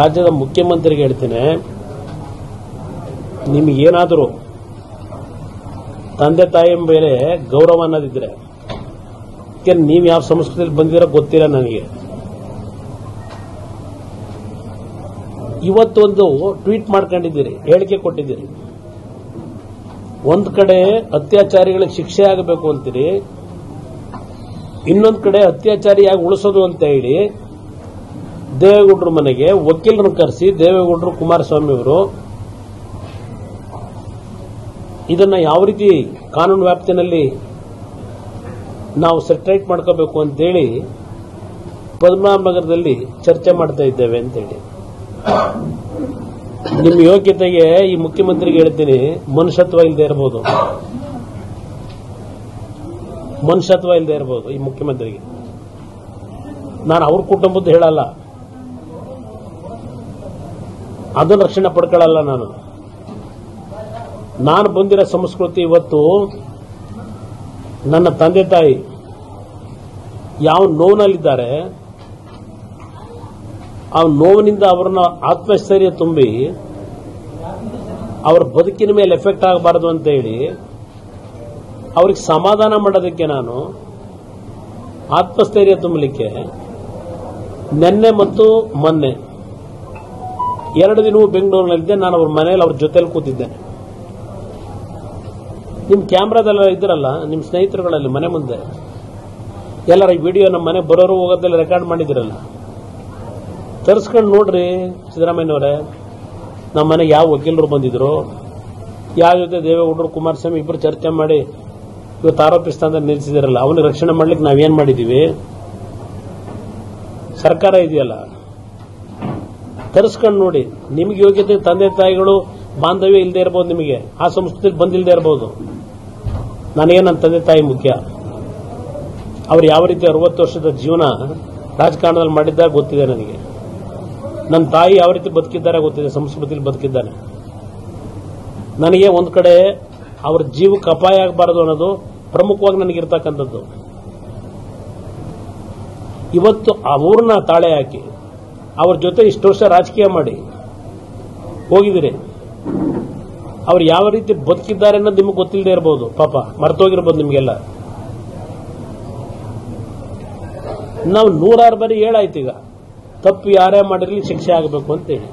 ರಾಜ್ಯದ ಮುಖ್ಯಮಂತ್ರಿಗೆ ಹೇಳ್ತೇನೆ. ನಿಮಗೇನಾದರೂ ತಂದೆ ತಾಯಿ ಮೇಲೆ ಗೌರವ ಅನ್ನೋದಿದ್ರೆ ನೀವು ಯಾವ ಸಂಸ್ಕೃತಿಯಲ್ಲಿ ಬಂದಿರೋ ಗೊತ್ತಿಲ್ಲ ನನಗೆ. ಇವತ್ತೊಂದು ಟ್ವೀಟ್ ಮಾಡ್ಕೊಂಡಿದ್ದೀರಿ, ಹೇಳಿಕೆ ಕೊಟ್ಟಿದ್ದೀರಿ. ಒಂದ್ ಕಡೆ ಅತ್ಯಾಚಾರಿಗಳಿಗೆ ಶಿಕ್ಷೆ ಆಗಬೇಕು ಅಂತೀರಿ, ಇನ್ನೊಂದ್ ಕಡೆ ಅತ್ಯಾಚಾರಿಯಾಗಿ ಉಳಿಸೋದು ಅಂತ ಹೇಳಿ ದೇವೇಗೌಡರ ಮನೆಗೆ ವಕೀಲರನ್ನು ಕರೆಸಿ ದೇವೇಗೌಡರು ಕುಮಾರಸ್ವಾಮಿ ಅವರು ಇದನ್ನ ಯಾವ ರೀತಿ ಕಾನೂನು ವ್ಯಾಪ್ತಿನಲ್ಲಿ ನಾವು ಸೆಟ್ರೈಟ್ ಮಾಡ್ಕೋಬೇಕು ಅಂತೇಳಿ ಪದ್ಮನಾಭನಗರದಲ್ಲಿ ಚರ್ಚೆ ಮಾಡ್ತಾ ಇದ್ದೇವೆ ಅಂತೇಳಿ. ನಿಮ್ಮ ಯೋಗ್ಯತೆಗೆ ಈ ಮುಖ್ಯಮಂತ್ರಿಗೆ ಹೇಳ್ತೀನಿ, ಮನುಷ್ಯತ್ವ ಇಲ್ಲದೆ ಇರಬಹುದು ಮನುಷ್ಯತ್ವ ಇಲ್ಲದೆ ಇರಬಹುದು ಈ ಮುಖ್ಯಮಂತ್ರಿಗೆ. ನಾನು ಅವ್ರ ಕುಟುಂಬದ್ದು ಹೇಳಲ್ಲ. ಅದನ್ನ ರಕ್ಷಣೆ ಪಡ್ಕೊಳ್ಳಲ್ಲ ನಾನು. ನಾನು ಬಂದಿರೋ ಸಂಸ್ಕೃತಿ ಇವತ್ತು ನನ್ನ ತಂದೆ ತಾಯಿ ಯಾವ ನೋವಿನಲ್ಲಿದ್ದಾರೆ, ಆ ನೋವಿನಿಂದ ಅವ್ರನ್ನ ಆತ್ಮಸ್ಥೈರ್ಯ ತುಂಬಿ, ಅವ್ರ ಬದುಕಿನ ಮೇಲೆ ಎಫೆಕ್ಟ್ ಆಗಬಾರದು ಅಂತ ಹೇಳಿ ಅವ್ರಿಗೆ ಸಮಾಧಾನ ಮಾಡೋದಕ್ಕೆ ನಾನು ಆತ್ಮಸ್ಥೈರ್ಯ ತುಂಬಲಿಕ್ಕೆ ನಿನ್ನೆ ಮತ್ತು ಮೊನ್ನೆ ಎರಡು ದಿನವೂ ಬೆಂಗಳೂರಿನಲ್ಲಿದ್ದೆ, ನಾನು ಅವ್ರ ಮನೆಯಲ್ಲಿ ಅವ್ರ ಜೊತೆಲಿ ಕೂತಿದ್ದೇನೆ ನಿಮ್ಮ ಕ್ಯಾಮ್ರಾದಲ್ಲ ಇದ್ರಲ್ಲ ನಿಮ್ಮ ಸ್ನೇಹಿತರುಗಳಲ್ಲಿ ಮನೆ ಮುಂದೆ. ಎಲ್ಲರ ವಿಡಿಯೋ ನಮ್ಮ ಮನೆ ಬರೋರು ಹೋಗೋದೆಲ್ಲ ರೆಕಾರ್ಡ್ ಮಾಡಿದಿರಲ್ಲ. ತರಿಸ್ಕೊಂಡು ನೋಡ್ರಿ ಸಿದ್ದರಾಮಯ್ಯನವರೇ, ನಮ್ಮ ಮನೆಗೆ ಯಾವ ವಕೀಲರು ಬಂದಿದ್ರು ಯಾವ ಜೊತೆ ದೇವೇಗೌಡರು, ಕುಮಾರಸ್ವಾಮಿ ಇಬ್ಬರು ಚರ್ಚೆ ಮಾಡಿ ಇವತ್ತು ಆರೋಪಿಸ್ತಾನ ಅಂತ ನಿಲ್ಲಿಸಿದಿರಲ್ಲ ಅವನಿಗೆ ರಕ್ಷಣೆ ಮಾಡ್ಲಿಕ್ಕೆ ನಾವೇನ್ ಮಾಡಿದೀವಿ? ಸರ್ಕಾರ ಇದೆಯಲ್ಲ. ತರಿಸ್ಕೊಂಡು ನೋಡಿ, ನಿಮ್ಗೆ ಯೋಗ್ಯತೆ ತಂದೆ ತಾಯಿಗಳು ಬಾಂಧವ್ಯ ಇಲ್ಲದೆ ಇರಬಹುದು ನಿಮಗೆ, ಆ ಸಂಸ್ಕೃತಿಗೆ ಬಂದಿಲ್ಲದೆ ಇರಬಹುದು ನನಗೆ ನನ್ನ ತಂದೆ ತಾಯಿ ಮುಖ್ಯ? ಅವ್ರು ಯಾವ ರೀತಿ ಅರವತ್ತು ವರ್ಷದ ಜೀವನ ರಾಜಕಾರಣದಲ್ಲಿ ಮಾಡಿದ್ದಾಗ ಗೊತ್ತಿದೆ ನನಗೆ. ನನ್ನ ತಾಯಿ ಯಾವ ರೀತಿ ಬದುಕಿದ್ದಾರೆ ಗೊತ್ತಿದೆ ಸಂಸ್ಕೃತಿಯಲ್ಲಿ ಬದುಕಿದ್ದಾನೆ. ನನಗೆ ಒಂದು ಕಡೆ ಅವ್ರ ಜೀವಕ್ಕೆ ಅಪಾಯ ಆಗಬಾರದು ಅನ್ನೋದು ಪ್ರಮುಖವಾಗಿ ನನಗಿರ್ತಕ್ಕಂಥದ್ದು ಇವತ್ತು ಆ ಊರನ್ನ ತಾಳೆ ಹಾಕಿ ಅವ್ರ ಜೊತೆ ಇಷ್ಟು ವರ್ಷ ರಾಜಕೀಯ ಮಾಡಿ ಹೋಗಿದ್ದೀರಿ. ಅವ್ರು ಯಾವ ರೀತಿ ಬದುಕಿದ್ದಾರೆ ಅನ್ನೋದು ನಿಮಗೆ ಗೊತ್ತಿಲ್ಲದೆ ಇರಬಹುದು ಪಾಪ, ಮರ್ತೋಗಿರ್ಬೋದು ನಿಮಗೆಲ್ಲ. ನಾವು ನೂರಾರು ಬಾರಿ ಹೇಳಾಯ್ತು ಈಗ, ತಪ್ಪು ಯಾರೇ ಮಾಡಿರಲಿ ಶಿಕ್ಷೆ ಆಗಬೇಕು ಅಂತ ಹೇಳಿ.